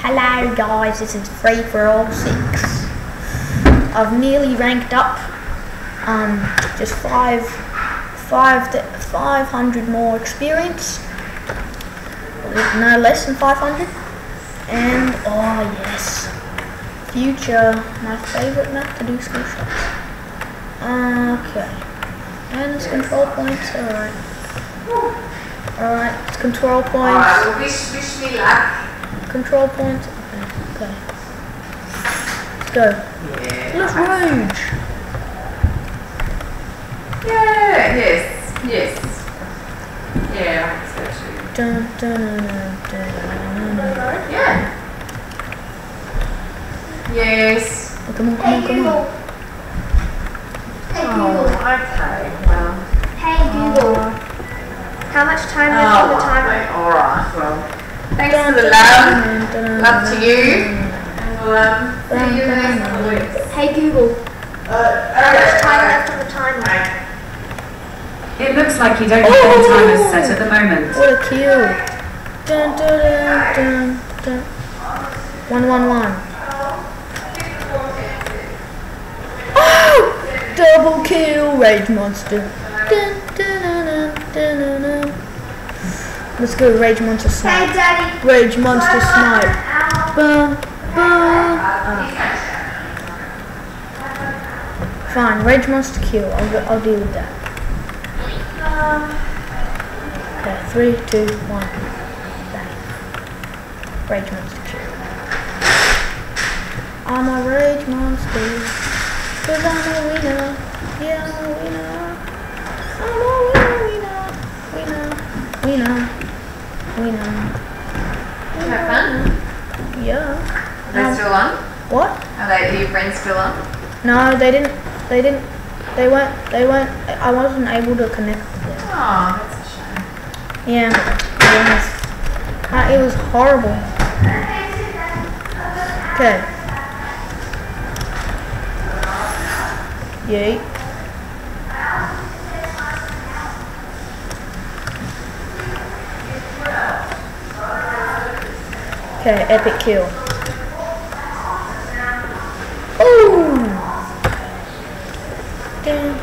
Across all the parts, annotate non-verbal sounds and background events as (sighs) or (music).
Hello guys, this is Free for All 6. I've nearly ranked up. Um, just five, five, th- 500 more experience. No less than 500. And, oh yes. Future, my favorite map to do skill shots. Okay. And it's control points, alright. Alright, it's control points. Alright, wish, wish me luck. Control points. Okay. Let's go. Yeah. Let's rage. Yeah, yes, yes. Yeah, I think so too. Dun, dun, dun, dun, dun, dun. Yeah. Yes. Oh, come on, come on, come on. Hey Oh, Google. okay, well. Hey Google. Oh. How much time left Oh, on the timer? alright, well. Thanks for the dun, love. dun, dun, Love to you. And we'll um, see you in the next couple of weeks. Hey Google. Uh, How much time left on the timer? Right. It looks like you don't have any timers set at the moment. What a kill. Dun, dun, dun, dun, dun. One, one, one. Oh! (gasps) Double kill, Rage Monster. Dun, dun, dun, dun, dun, dun, dun. Let's go, Rage Monster Hey Snipe. Daddy. Rage Monster Snipe. Bum, bum. Fine, Rage Monster kill. I'll, go, I'll deal with that. Okay, three, two, one. Bang. Rage Monster kill. I'm a Rage Monster. Cause I'm a winner. Yeah, I'm a winner. I'm a winner, winner, winner, winner, winner. Have fun? Yeah. Are they Um, still on? What? Are, they, are your friends still on? No, they didn't. They didn't. They weren't. They weren't. I wasn't able to connect them. Oh, that's a shame. Yeah, it was. It was horrible. Okay. Yay. Okay, epic kill. Ooh! Damn.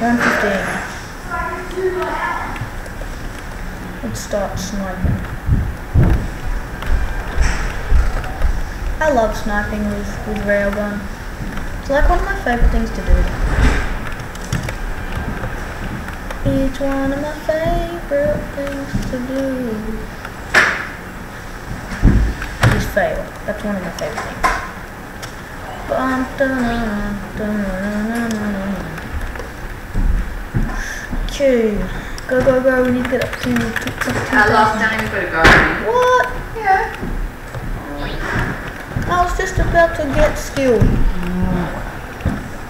115. Let's start sniping. I love sniping with, with railgun. It's like one of my favorite things to do. It's one of my favorite things to do. Is fail. That's one of my favorite things. Okay. Go, go, go. We need to get up to, Uh, last time you've got to go. What? Yeah. I was just about to get skill.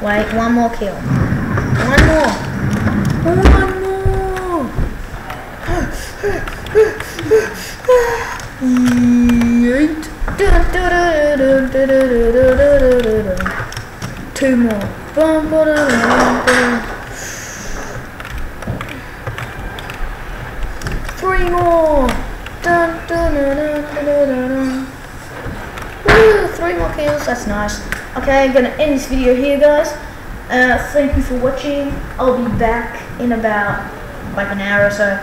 Wait, one more kill. One more. One more. (gasps) (sighs) Yeet. Two more. Three more. Three more kills, that's nice. Okay, I'm gonna end this video here, guys. Uh, thank you for watching. I'll be back in about like an hour or so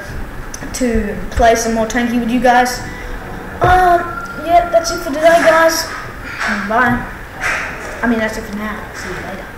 to play some more Tanki with you guys. Um, that's it for today, guys. Bye. I mean, that's it for now. See you later.